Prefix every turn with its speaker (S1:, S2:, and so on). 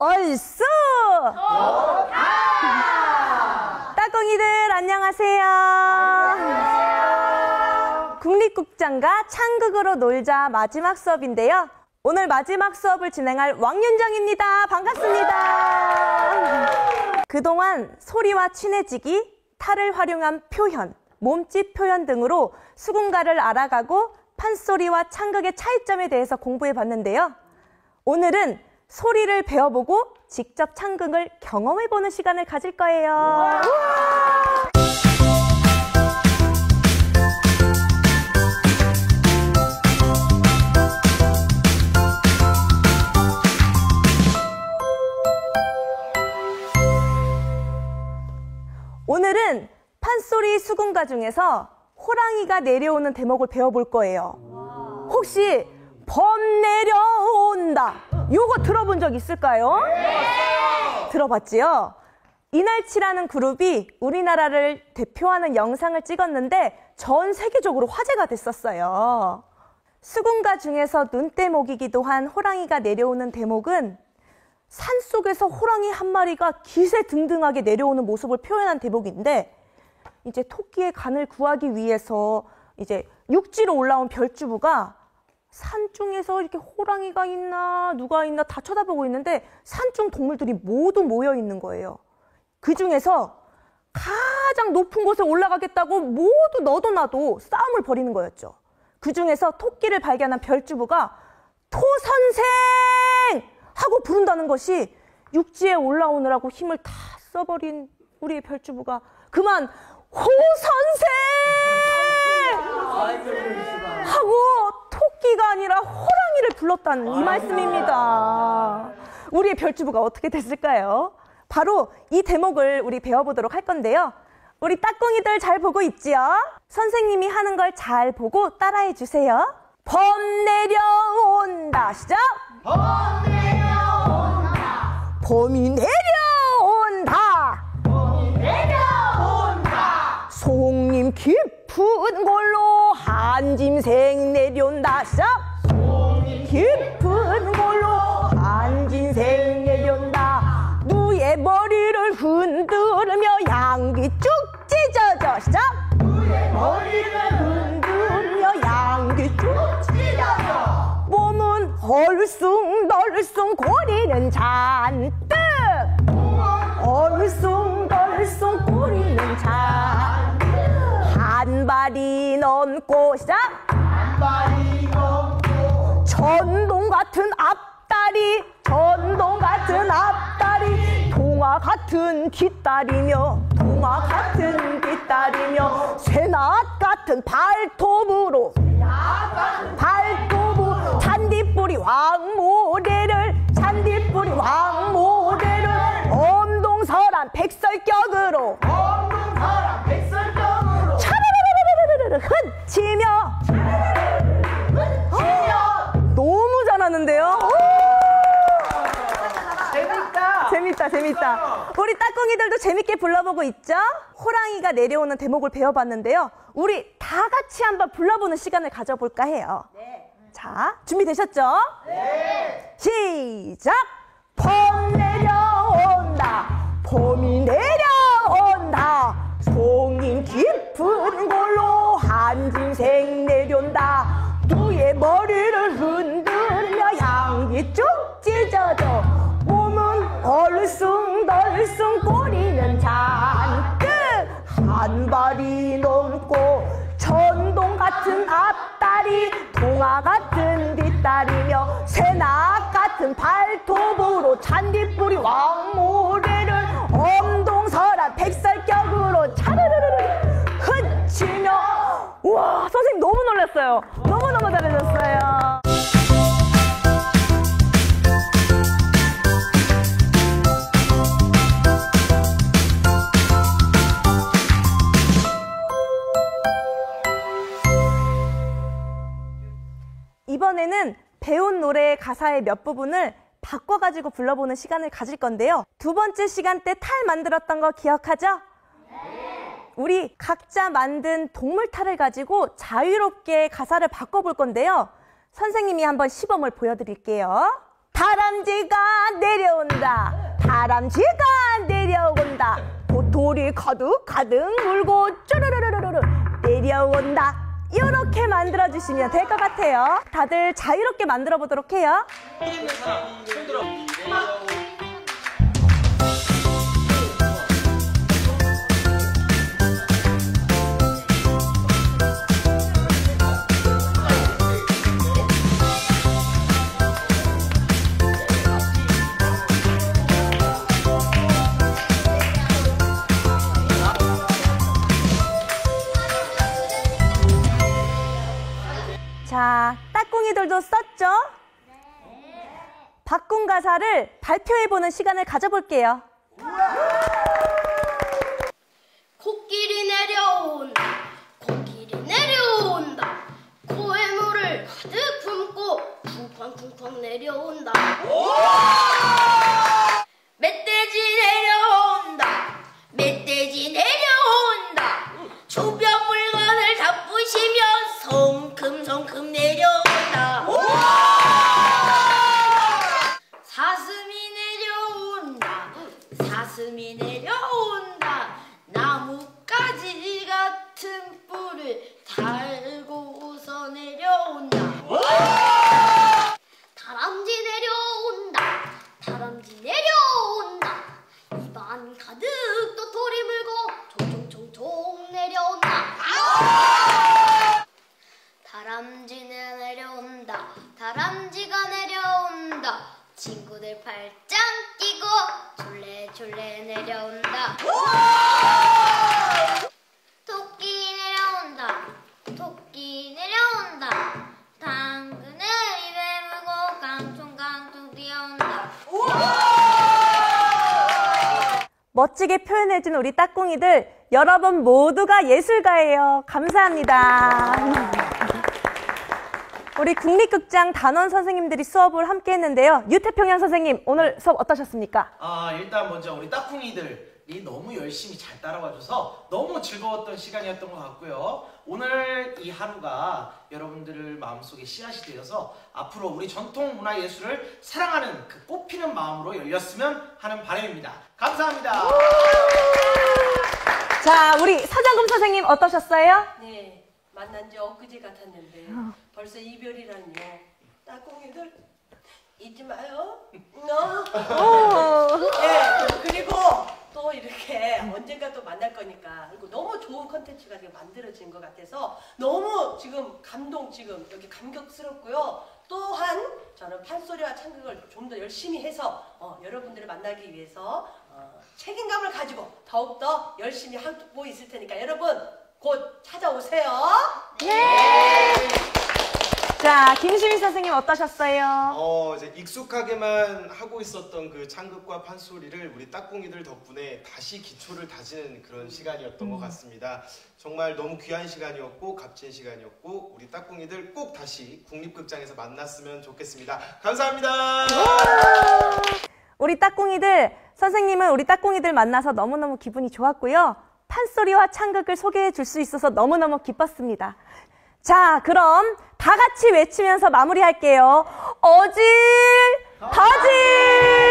S1: 얼쑤! 따꿍이들 안녕하세요. 국립국장과 창극으로 놀자 마지막 수업인데요. 오늘 마지막 수업을 진행할 왕윤정입니다. 반갑습니다. 그동안 소리와 친해지기, 탈을 활용한 표현, 몸짓 표현 등으로 수군가를 알아가고 판소리와 창극의 차이점에 대해서 공부해 봤는데요. 오늘은 소리를 배워보고 직접 창극을 경험해보는 시간을 가질 거예요. 오늘은 판소리 수군가 중에서 호랑이가 내려오는 대목을 배워볼 거예요. 혹시 범 내려온다. 요거 들어본 적 있을까요? 네. 들어봤지요? 이날치라는 그룹이 우리나라를 대표하는 영상을 찍었는데 전 세계적으로 화제가 됐었어요. 수군가 중에서 눈대목이기도 한 호랑이가 내려오는 대목은 산 속에서 호랑이 한 마리가 기세 등등하게 내려오는 모습을 표현한 대목인데 이제 토끼의 간을 구하기 위해서 이제 육지로 올라온 별주부가 산중에서 이렇게 호랑이가 있나 누가 있나 다 쳐다보고 있는데 산중 동물들이 모두 모여 있는 거예요. 그 중에서 가장 높은 곳에 올라가겠다고 모두 너도 나도 싸움을 벌이는 거였죠. 그 중에서 토끼를 발견한 별주부가 토선생! 하고 부른다는 것이 육지에 올라오느라고 힘을 다 써버린 우리의 별주부가 그만 호선생! 하고 토끼가 아니라 호랑이를 불렀다는 이 말씀입니다. 우리의 별주부가 어떻게 됐을까요? 바로 이 대목을 우리 배워보도록 할 건데요. 우리 따꿍이들 잘 보고 있지요? 선생님이 하는 걸 잘 보고 따라해 주세요. 범 내려온다. 시작! 범 내려온다. 봄이 내려온다. 봄이 내려온다. 송림 깊 은 골로 한 짐생 내려온다. 송림 깊은 골로 한 짐생 내려온다. 누의 머리를 흔들으며 양귀 쭉 찢어져. 시작! 누의 머리를 흔들으며 양귀 쭉 찢어져. 몸은 얼숭덜숭 고리는 잔뜩. 얼숭덜숭 고리는 잔뜩. 한 발이 넘고 시작! 한 발이 넘고 전동 같은 앞다리 전동 같은 앞다리 동화 같은 뒷다리며 동화 같은 뒷다리며 쇠낫 같은 발톱으로 발톱으로 잔디뿌리 왕모래를 잔디뿌리 왕모래를 엄동설한 백설격으로 흩치며 흩치며 너무 잘하는데요
S2: 재밌다.
S1: 재밌다, 재밌다. 우리 따꿍이들도 재밌게 불러보고 있죠? 호랑이가 내려오는 대목을 배워봤는데요. 우리 다 같이 한번 불러보는 시간을 가져볼까 해요. 자, 준비되셨죠? 네. 시작! 봄 내려온다. 봄이 내려온다. 송인 깊은 골로 한 짐생 내려온다. 누의 머리를 흔들며 양귀 쭉 찢어져. 몸은 얼숭덜숭 꼬리는 잔뜩 한 발이 넘고 전동 같은 앞다리 동화 같은 뒷다리며 새낙 같은 발톱으로 잔디뿌리 왕 놀랐어요 너무너무 잘해줬어요 이번에는 배운 노래의 가사의 몇 부분을 바꿔가지고 불러보는 시간을 가질 건데요. 두 번째 시간 때 탈 만들었던 거 기억하죠? 우리 각자 만든 동물 탈을 가지고 자유롭게 가사를 바꿔볼 건데요. 선생님이 한번 시범을 보여드릴게요. 다람쥐가 내려온다. 다람쥐가 내려온다. 도토리 가득 가득 물고 쭈르르르르르 내려온다. 이렇게 만들어 주시면 될 것 같아요. 다들 자유롭게 만들어 보도록 해요. 자, 바꾼 가사를 발표해보는 시간을 가져볼게요.
S2: 코끼리 내려온다 코끼리 내려온다 코에 물을 가득 품고 쿵쾅쿵쾅 내려온다 같은 뿔을 달고서 내려온다. 다람쥐 내려온다. 다람쥐 내려온다. 입안 가득 도토리 물고 총총총총 내려온다. 다람쥐는 내려온다. 다람쥐가 내려온다. 친구들 팔짱 끼고 졸래졸래 내려온다.
S1: 멋지게 표현해준 우리 따꿍이들, 여러분 모두가 예술가예요. 감사합니다. 우리 국립극장 단원 선생님들이 수업을 함께 했는데요. 유태평양 선생님, 오늘 수업 어떠셨습니까?
S3: 아 일단 먼저 우리 따쿵이들 이 너무 열심히 잘 따라와줘서 너무 즐거웠던 시간이었던 것 같고요. 오늘 이 하루가 여러분들을 마음속에 씨앗이 되어서 앞으로 우리 전통 문화 예술을 사랑하는 그 꽃피는 마음으로 열렸으면 하는 바람입니다. 감사합니다.
S1: 자, 우리 서장금 선생님 어떠셨어요?
S4: 네, 만난 지 엊그제 같았는데 벌써 이별이라니요. 따꿍이들 잊지 마요. 너.
S1: 오.
S4: 네, 그리고 또 이렇게 언젠가 또 만날 거니까 그리고 너무 좋은 컨텐츠가 지금 만들어진 것 같아서 너무 지금 감동 지금 여기 감격스럽고요. 또한 저는 판소리와 창극을 좀 더 열심히 해서 어, 여러분들을 만나기 위해서 어, 책임감을 가지고 더욱더 열심히 하고 있을 테니까 여러분 곧 찾아오세요.
S1: 자, 김수민 선생님 어떠셨어요?
S5: 어, 이제 익숙하게만 하고 있었던 그 창극과 판소리를 우리 따꿍이들 덕분에 다시 기초를 다지는 그런 시간이었던 것 같습니다. 정말 너무 귀한 시간이었고 값진 시간이었고 우리 따꿍이들 꼭 다시 국립극장에서 만났으면 좋겠습니다. 감사합니다.
S1: 우리 따꿍이들, 선생님은 우리 따꿍이들 만나서 너무너무 기분이 좋았고요. 판소리와 창극을 소개해 줄 수 있어서 너무너무 기뻤습니다. 자, 그럼 다 같이 외치면서 마무리할게요. 어질, 다질!